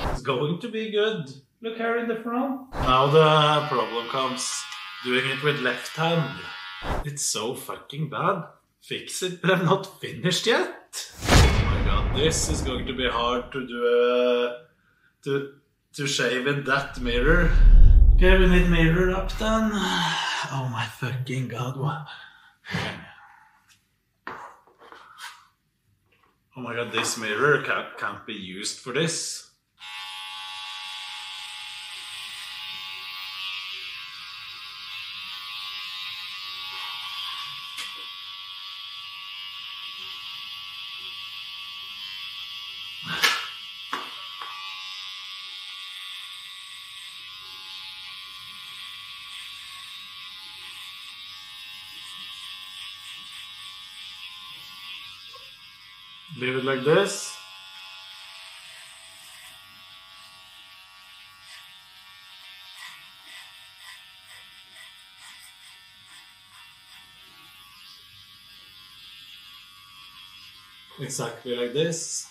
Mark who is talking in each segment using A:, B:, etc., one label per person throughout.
A: It's going to be good. Look here in the front. Now the problem comes. Doing it with left hand. It's so fucking bad. Fix it, but I'm not finished yet. Oh my god, this is going to be hard to do a... To, to shave in that mirror. Okay, we need mirror up then. Oh my fucking god, what? Oh my god, this mirror can't, can't be used for this. Leave it like this. Exactly like this.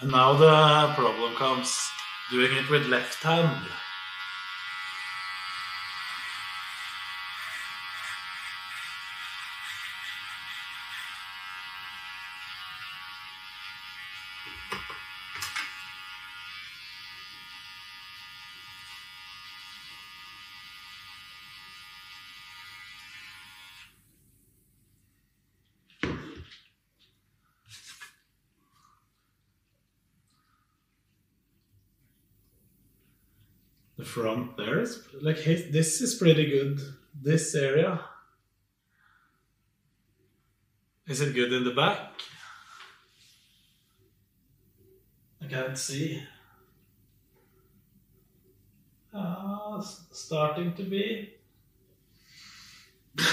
A: And now the problem comes. Doing it with left hand. The front there is like his, this is pretty good. This area. Is it good in the back? I can't see. Ah, starting to be.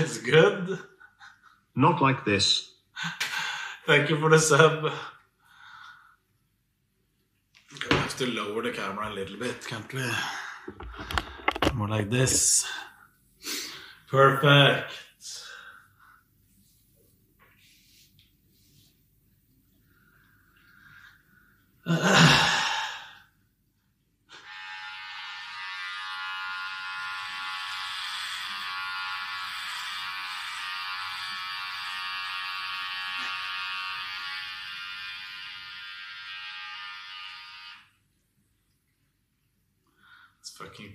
A: it's good.
B: Not like this.
A: Thank you for the sub. Gonna have to lower the camera a little bit, can't we? More like this. Perfect. It's ah.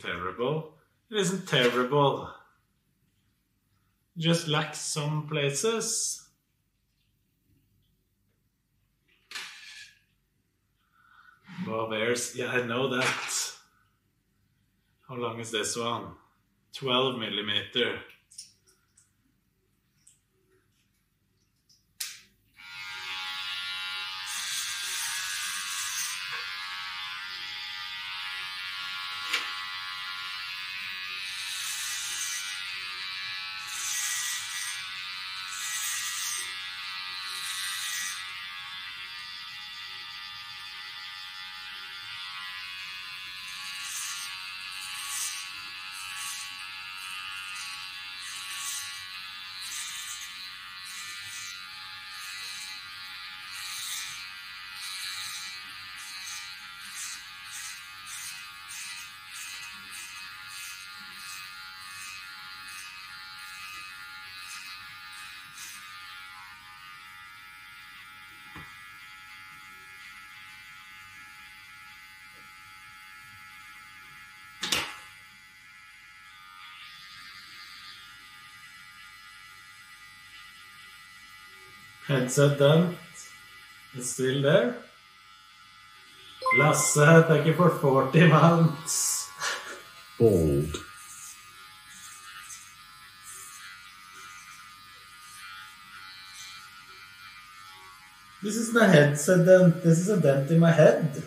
A: Terrible. It isn't terrible. Just lacks some places. There's. Yeah, I know that. How long is this one? 12 millimeter. Headset done. It's er still there. Lasse, thank you for 40 months.
B: Bald.
A: This is my headset dent. This is a dent in my head.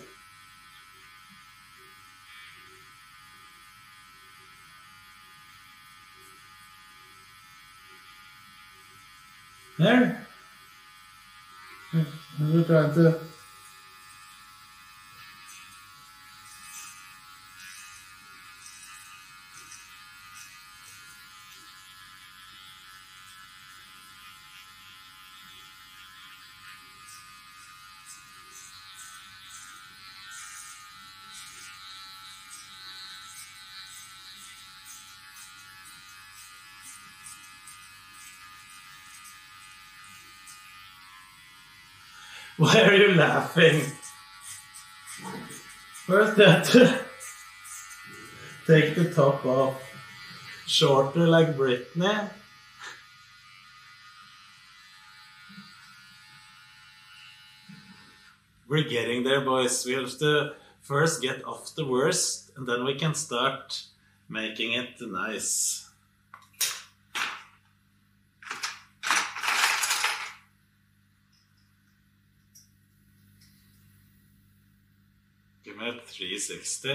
A: I'm trying to. Why are you laughing? First, to take the top off. Shorter like Britney. We're getting there, boys. We have to first get off the worst, and then we can start making it nice. Give me a 360.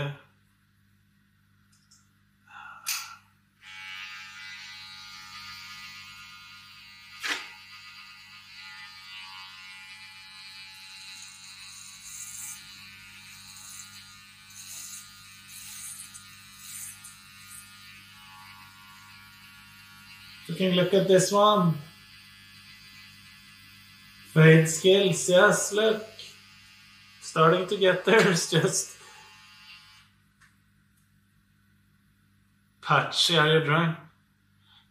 A: You can look at this one. Fade skills, yes, look. Starting to get there, it's just patchy. Are you drunk?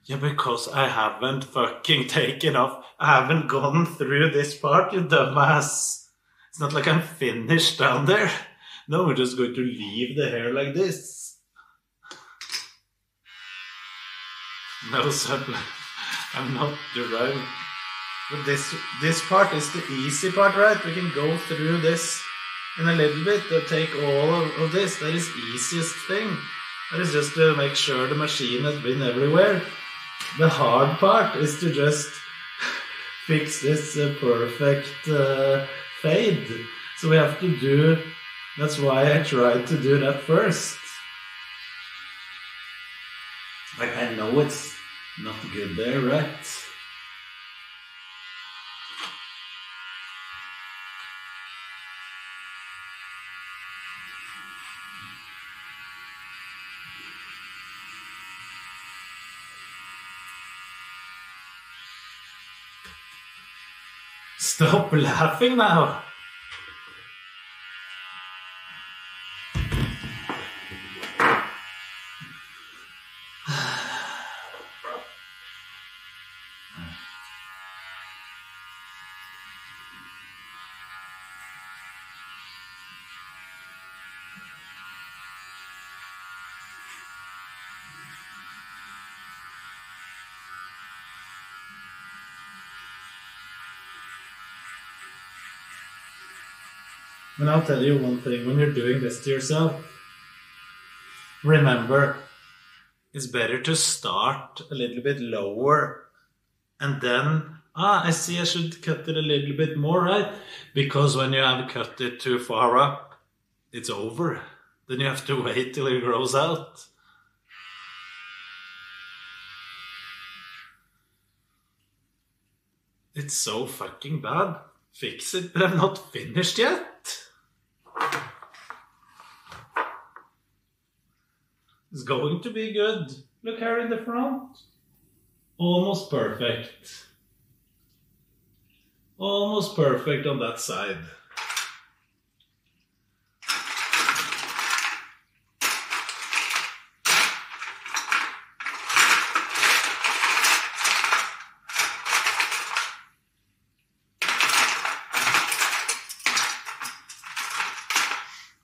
A: Yeah, because I haven't fucking taken off. I haven't gone through this part, you dumbass. It's not like I'm finished down there. No, we're just going to leave the hair like this. No, sir. I'm not deriving. But this this part is the easy part, right? We can go through this in a little bit and take all of, of this. That is easiest thing. Is just to make sure the machine has been everywhere. The hard part is to just fix this uh, perfect uh, fade. So we have to do. That's why I tried to do that first. Like I know it's not good there, right? Laughing now. And I'll tell you one thing when you're doing this to yourself, remember it's better to start a little bit lower and then, ah, I see I should cut it a little bit more, right? Because when you have cut it too far up, it's over. Then you have to wait till it grows out. It's so fucking bad. Fix it, but I'm not finished yet. It's going to be good. Look here in the front. Almost perfect. Almost perfect on that side.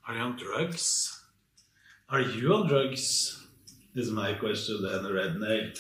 A: Are you on drugs? Are you on drugs? Is my question then, Red Nail.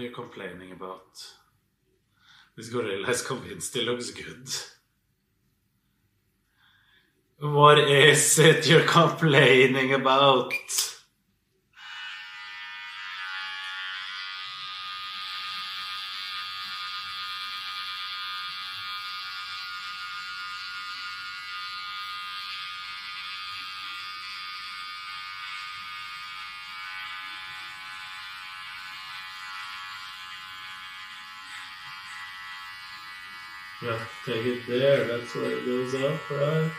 A: Are you complaining about? This gorilla is convinced he looks good. What is it you're complaining about? Yeah, take it there. That's where it goes up, right?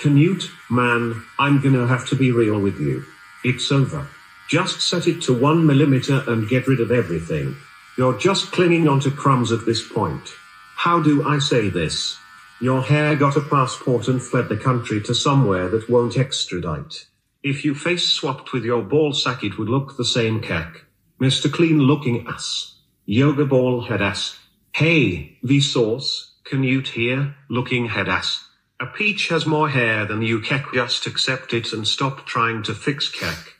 B: Canute, man, I'm gonna have to be real with you. It's over. Just set it to one millimeter and get rid of everything. You're just clinging onto crumbs at this point. How do I say this? Your hair got a passport and fled the country to somewhere that won't extradite. If you face swapped with your ball sack, it would look the same cack. Mr. Clean looking ass. Yoga ball head ass. Hey, Vsauce, Knut here, looking head ass. A peach has more hair than you cack. Just accept it and stop trying to fix cack.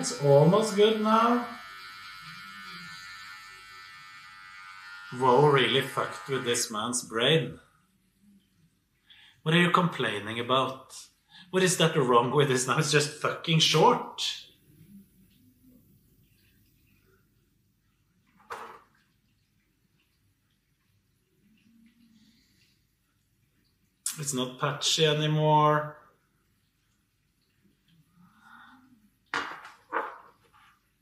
A: It's almost good now. Woe really fucked with this man's brain. What are you complaining about? What is that wrong with this now? It's just fucking short. It's not patchy anymore.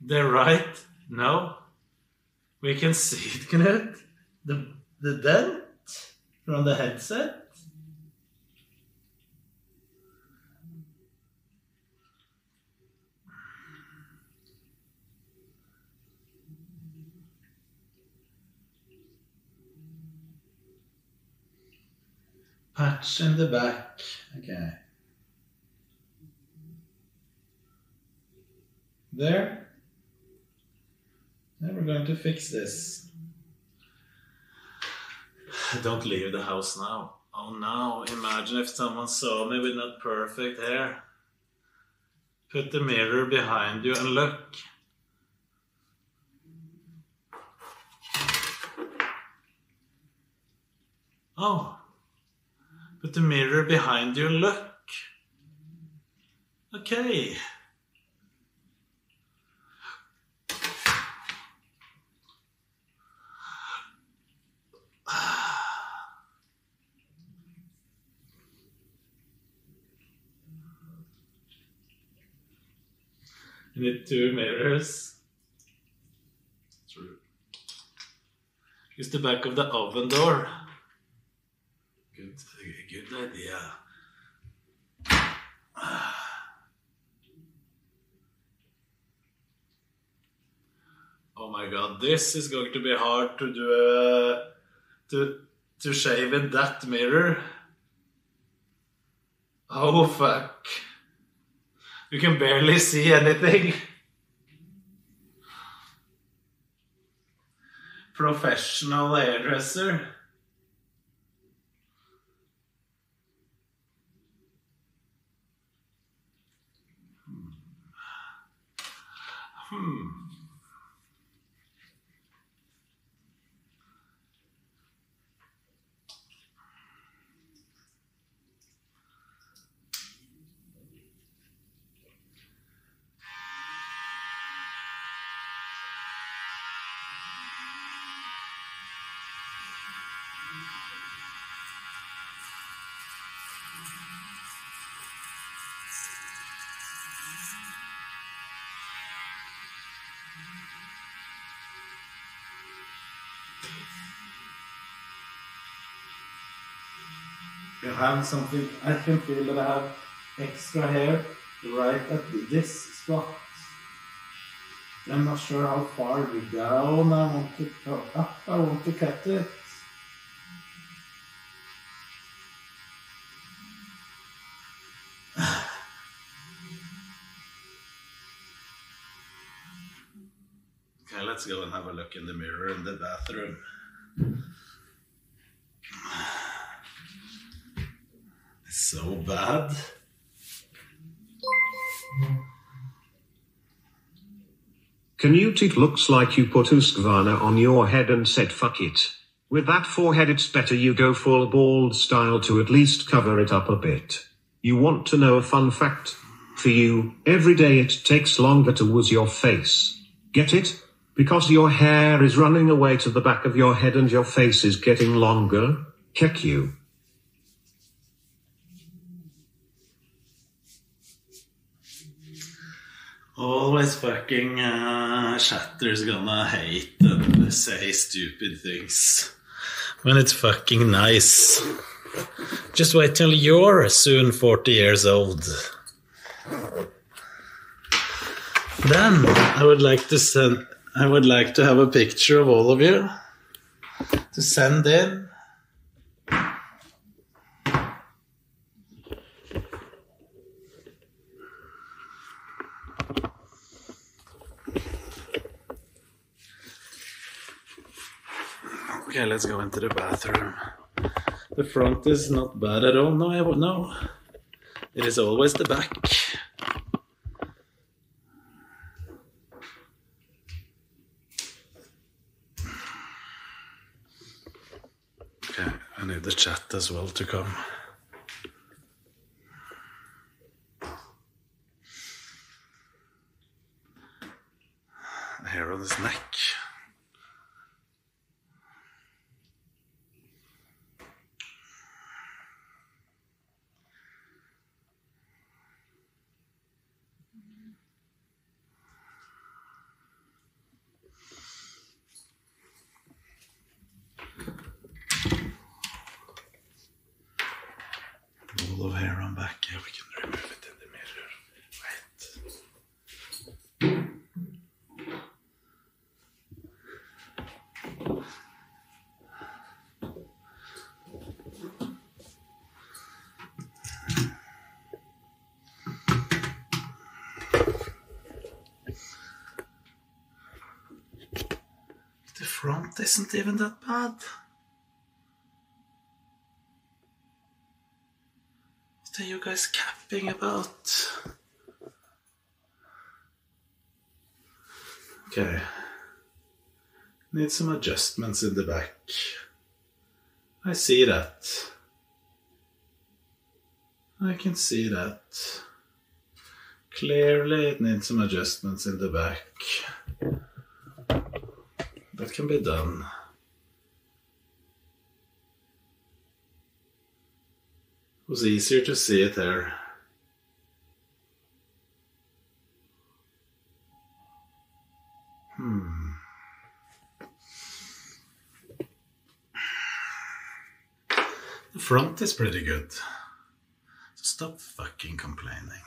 A: They're right. No. We can see it, Knut. The, the dent from the headset. Patch in the back. Okay. There. We're going to fix this. Don't leave the house now. Oh no, imagine if someone saw me with not perfect hair. Put the mirror behind you and look. Oh, put the mirror behind you and look. Okay. You need two mirrors. True. Use the back of the oven door. Good, good idea. Oh my god, this is going to be hard to do uh, to to shave in that mirror. Oh fuck. You can barely see anything. Professional hairdresser. You have something. I can feel that I have extra hair right at this spot. I'm not sure how far we down I want to go up. I want to cut it. Okay, let's go and have a look in the mirror in the bathroom. So bad.
B: Canute it looks like you put Husqvarna on your head and said fuck it. With that forehead it's better you go full bald style to at least cover it up a bit. You want to know a fun fact? For you, every day it takes longer to wooz your face. Get it? Because your hair is running away to the back of your head and your face is getting longer. Keck you.
A: Always fucking uh, Shatter's gonna hate and say stupid things. When it's fucking nice. Just wait till you're soon 40 years old. Then I would like to send I would like to have a picture of all of you to send in. Okay, let's go into the bathroom. The front is not bad at all. No, I won't know. It is always the back. Okay, I need the chat as well to come. Hair on his neck. Ball of hair on back. Yeah, we can remove it in the mirror. Wait. The front isn't even that bad. What are you guys capping about? Okay. Need some adjustments in the back. I see that. I can see that. Clearly, it needs some adjustments in the back. That can be done. It was easier to see it there. Hmm. The front is pretty good. So stop fucking complaining.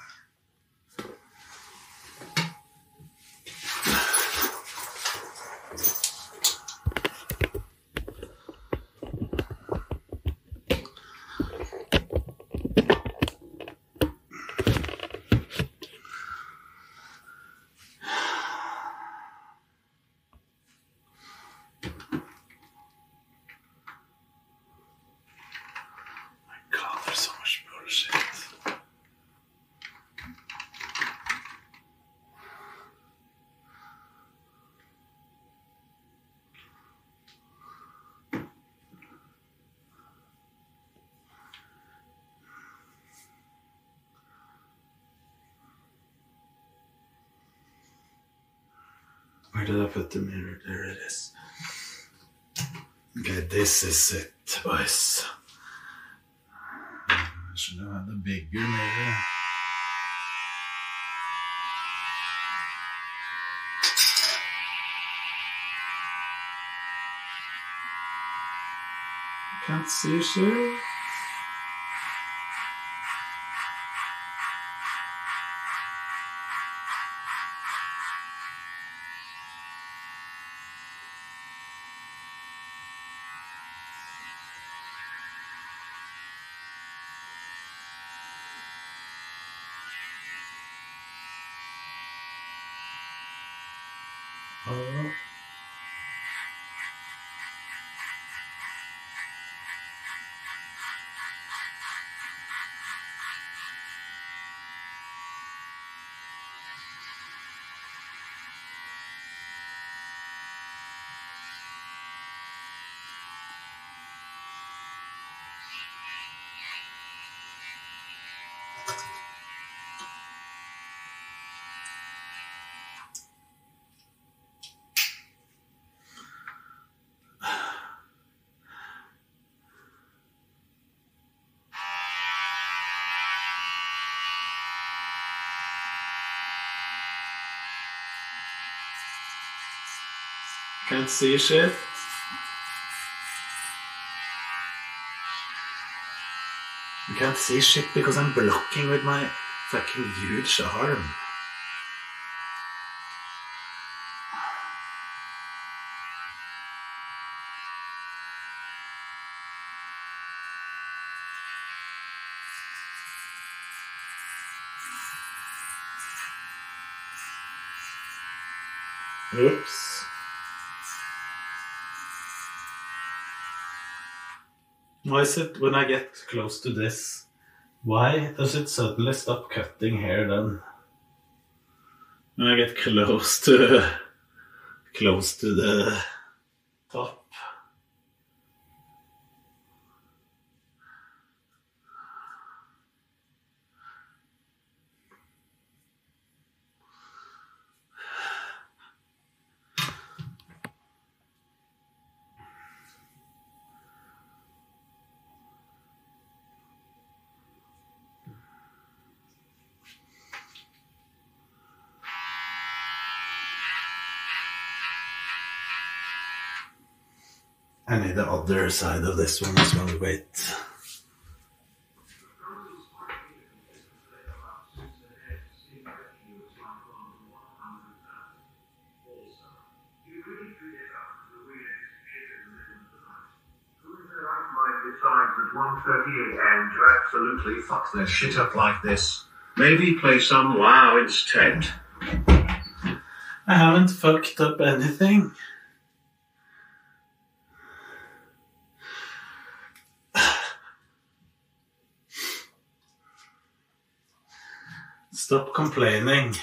A: My god, there's so much bullshit. Where did I put the mirror? There it is. Okay, this is it, boys. I should have had a bigger mirror. Can't see shit. Oh. Can't see shit. You can't see shit because I'm blocking with my fucking huge arm. Oops. Why is it when I get close to this? Why does it suddenly stop cutting here then? When I get close to close to the top. I need the other side of this one as well. Wait.
B: Who in their right mind decides at 1.30 a.m. to absolutely fuck their shit up like this. Maybe play some WoW instead.
A: I haven't fucked up anything. Stop complaining.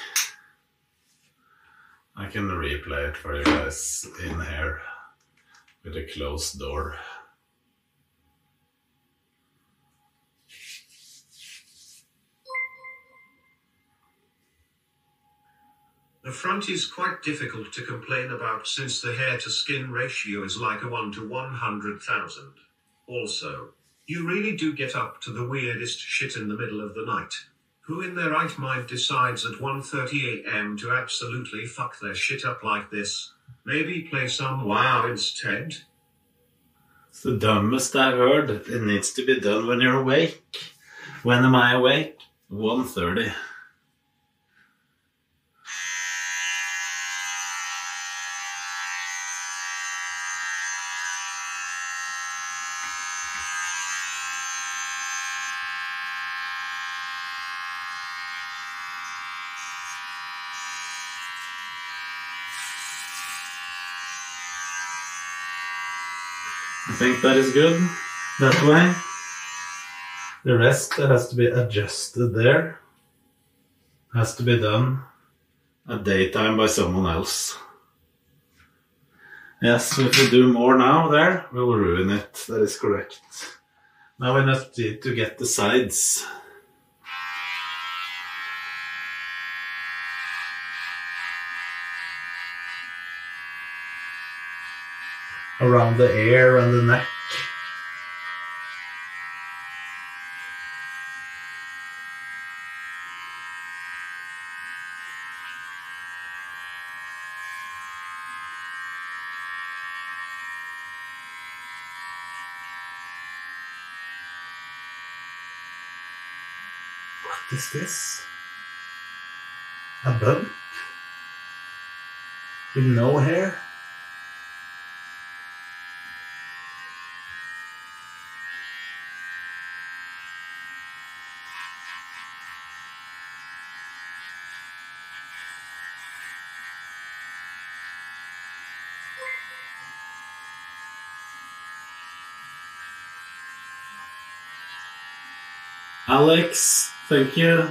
A: I can replay it for you guys in here with a closed door.
B: The front is quite difficult to complain about since the hair to skin ratio is like a 1 to 100,000. Also, you really do get up to the weirdest shit in the middle of the night. Who in their right mind decides at 1:30 a.m. to absolutely fuck their shit up like this? Maybe play some WoW instead.
A: It's the dumbest I've heard. It needs to be done when you're awake. When am I awake? 1.30. think that is good. That way. The rest has to be adjusted there has to be done at daytime by someone else. Yes, if we do more now there, we will ruin it. That is correct. Now we need to get the sides. Around the ear and the neck. What is this? A bump? With no hair? Alex, thank you.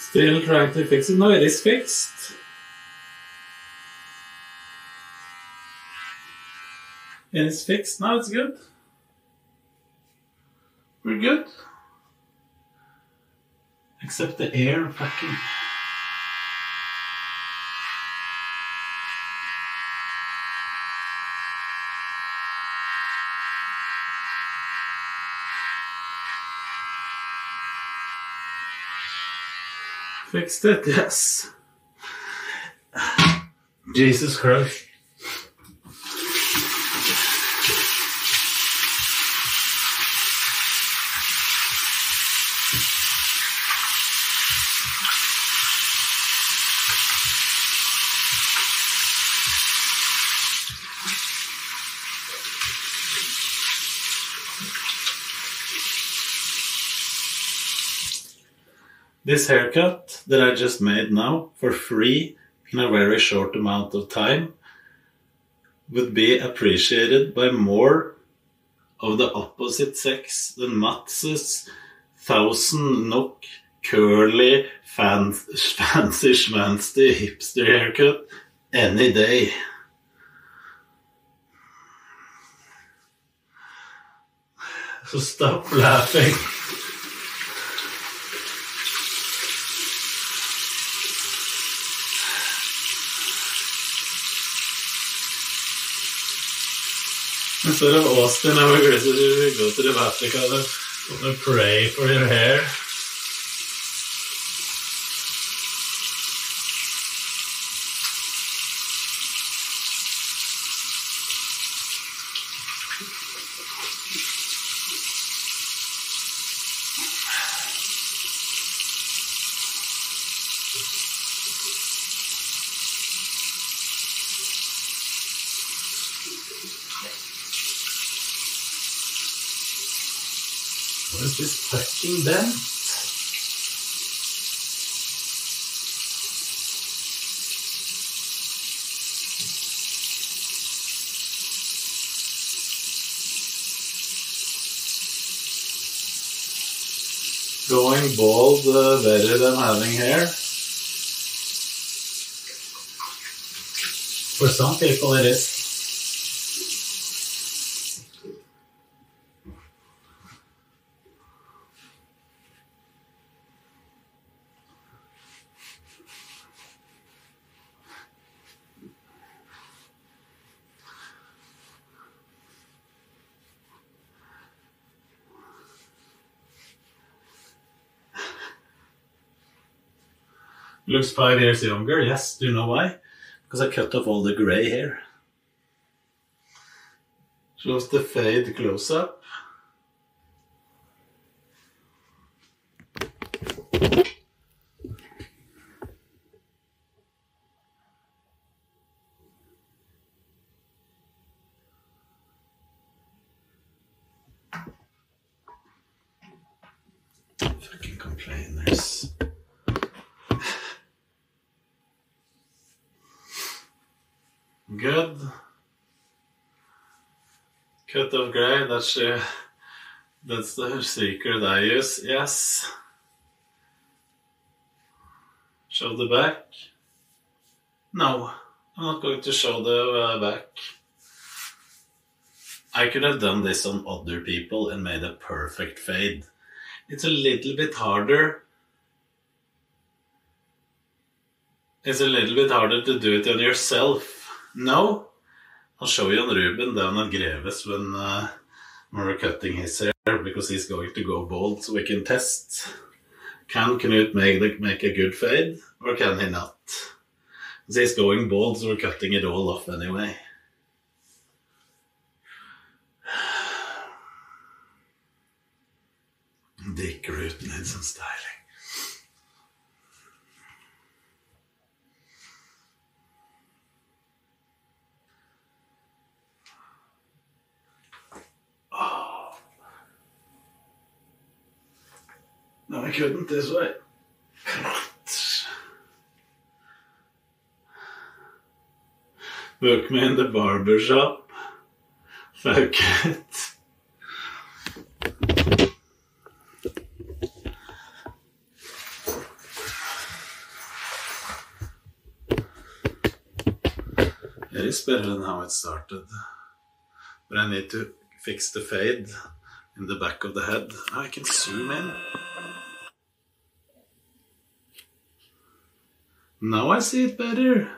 A: Still trying to fix it. No, it is fixed. And it's fixed now, it's good. We're good. Except the air fucking. Fixed it, yes. Jesus Christ. This haircut that I just made now for free in a very short amount of time would be appreciated by more of the opposite sex than Mats's thousand knock curly fan- fancy schmancy hipster haircut any day. So stop laughing. står det Austin. Jeg må glede meg til å vite hva det er. Pray for your hair. Fucking dent? Going bald uh, better than having hair? For some people it is. Looks five years younger, yes. Do you know why? Because I cut off all the gray hair. Shows the fade close up. Good. Cut off grey, that she That's the secret I use, yes. Show the back? No, I'm not going to show the uh, back. I could have done this on other people and made a perfect fade. It's a little bit harder. It's a little bit harder to do it on yourself. No, I'll show you on Ruben down at Greves when, uh, we're cutting his hair because he's going to go bald so we can test. Can Knut make, make a good fade or can he not? Because he's going bald so we're cutting it all off anyway. Dick Root needs some styling. Oh. No, I couldn't this way. Book me in the barber shop. Fuck it. It is better than how it started. But I need to fix the fade in the back of the head. I can zoom in. Now I see it better.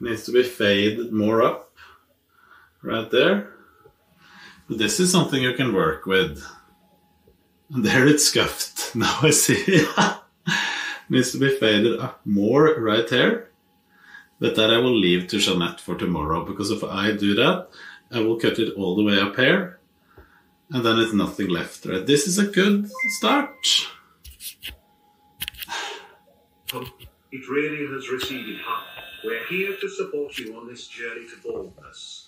A: Needs to be faded more up. Right there. But This is something you can work with. And there it's scuffed. Now I see. it. Needs to be faded up more right here. But that I will leave to Jeanette for tomorrow because if I do that, I will cut it all the way up here. And then it's nothing left, right? This is a good start.
B: It really has receded, huh? We're here to support you on this journey to baldness.